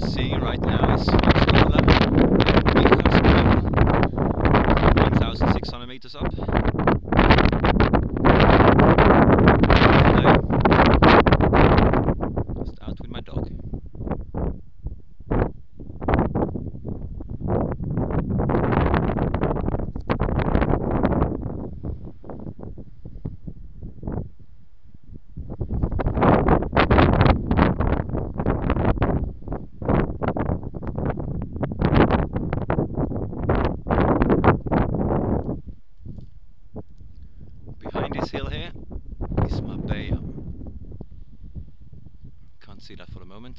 seeing right now is smaller um, 1,600 meters up. hill here. my bay. Um, can't see that for the moment.